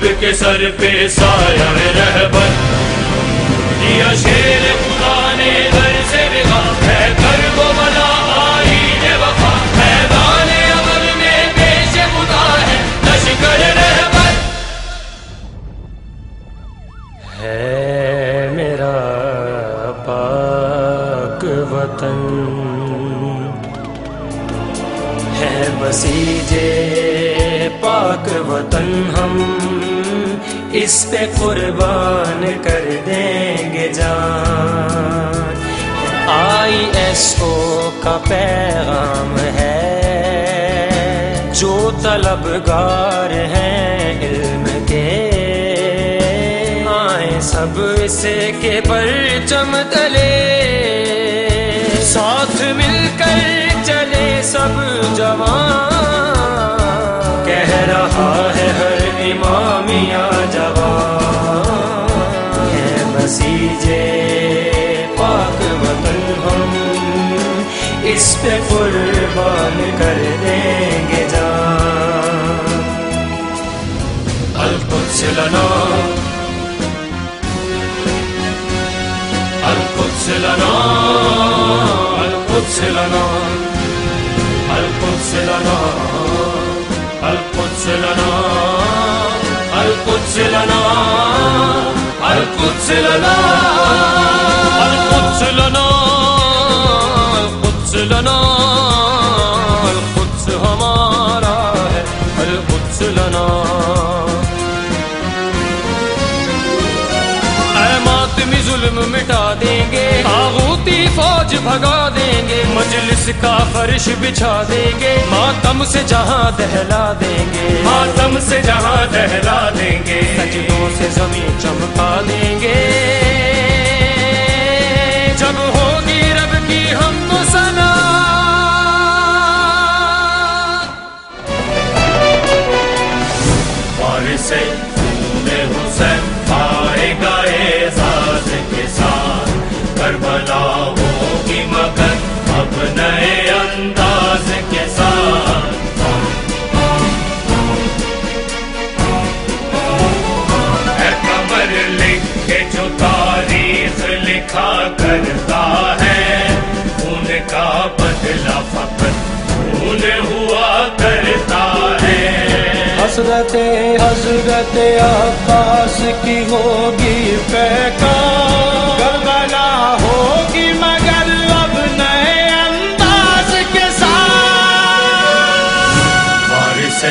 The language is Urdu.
قلب کے سر پہ سایہ رہبر۔ دیا شیر خدا نے گھر سے بگا ہے کر وہ بلا آئی ہے وفا۔ میدان عمل میں پیش خدا ہے لشکر رہبر۔ ہے میرا پاک وطن۔ ہے بسیجے پاک وطن ہم۔ اس پہ قربان کر دیں گے جان۔ آئی ایس او کا پیغام ہے۔ جو طلبگار ہیں علم کے۔ آئیں سب اسے کے پرچم تلے۔ بسیجے پاک وطن ہم، اس پہ قربان کر دیں گے جان۔ القدس لنا۔ القدس لنا۔ القدس لنا۔ القدس لنا۔ القدس لنا۔ القدس لنا القدس لنا القدس لنا القدس ہمارا ہے القدس لنا اے ماتمی ظلم مٹا دیں گے آغوتی فوج بھگا دیں گے مجلس کا فرش بچھا دیں گے۔ ماتم سے جہاں دہلا دیں گے۔ ماتم سے جہاں دہلا دیں گے۔ سجدوں سے زمین چمکا دیں گے۔ لکھا کرتا ہے۔ ان کا بدلا فقط خون ہوا کرتا ہے۔ حضرت حضرت عباس کی ہوگی پیکار۔ کربلا ہوگی مگر اب نئے انداز کے ساتھ۔ وارث